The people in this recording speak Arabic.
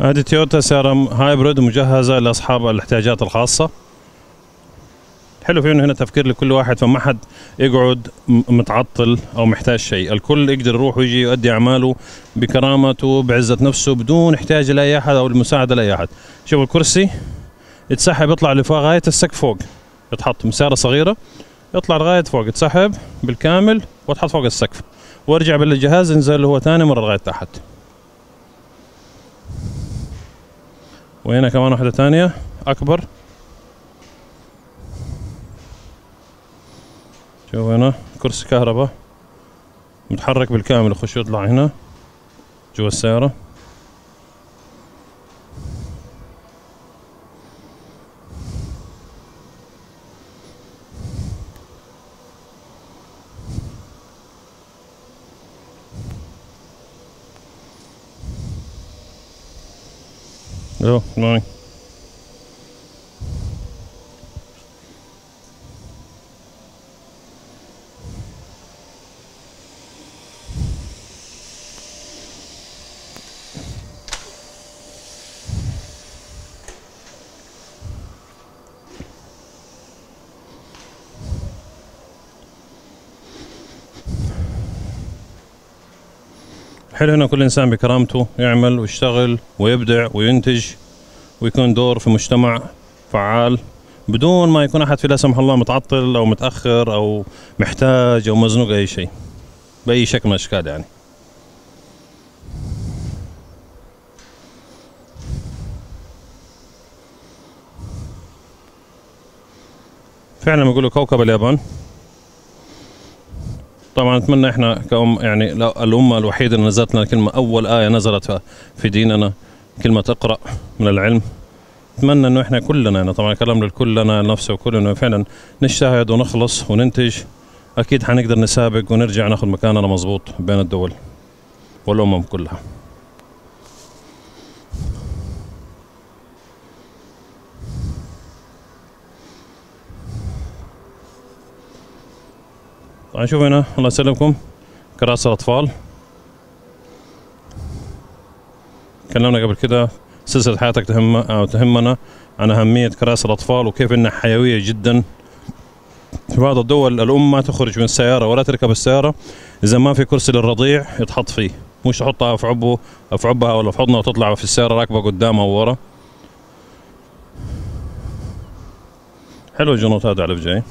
هذه تويوتا سيارة هايبريد مجهزة لأصحاب الاحتياجات الخاصة. حلو في هنا تفكير لكل واحد فما حد يقعد متعطل أو محتاج شيء. الكل يقدر يروح ويجي يؤدي أعماله بكرامته بعزة نفسه بدون احتياج لأي أحد أو المساعدة لأي أحد. شوف الكرسي يتسحب يطلع لغاية السقف فوق. يتحط من سيارة صغيرة يطلع لغاية فوق يتسحب بالكامل وتحط فوق السقف. وارجع بالجهاز ينزل هو ثاني مرة لغاية تحت. وهنا كمان واحدة ثانية؟ أكبر. شوف هنا كرسي كهرباء. متحرك بالكامل يخش يطلع هنا. جوا السيارة. Hello, good morning. حلو هنا كل إنسان بكرامته يعمل ويشتغل ويبدع وينتج ويكون دور في مجتمع فعال بدون ما يكون أحد في لا سمح الله متعطل أو متأخر أو محتاج أو مزنوق أي شيء بأي شكل من الأشكال يعني. فعلا بيقولوا كوكب اليابان طبعا نتمنى إحنا كأم يعني لو الأمة الوحيدة اللي نزلت لنا كلمة أول آية نزلت في ديننا كلمة اقرأ من العلم. نتمنى إنه إحنا كلنا يعني طبعا كلام للكل لنا نفسه وكل انه فعلا نجتهد ونخلص وننتج. أكيد حنقدر نسابق ونرجع ناخذ مكاننا مظبوط بين الدول والأمم كلها. طبعا شوف هنا الله يسلمكم. كراسي الأطفال. تكلمنا قبل كده سلسلة حياتك تهم أو تهمنا عن أهمية كراسي الأطفال وكيف إنها حيوية جدا. في بعض الدول الأم ما تخرج من السيارة ولا تركب السيارة إذا ما في كرسي للرضيع يتحط فيه. مش تحطها في عبه في عبها ولا في حضنها وتطلع في السيارة راكبة قدام أو ورا. حلو الجنوط هذا على الجاي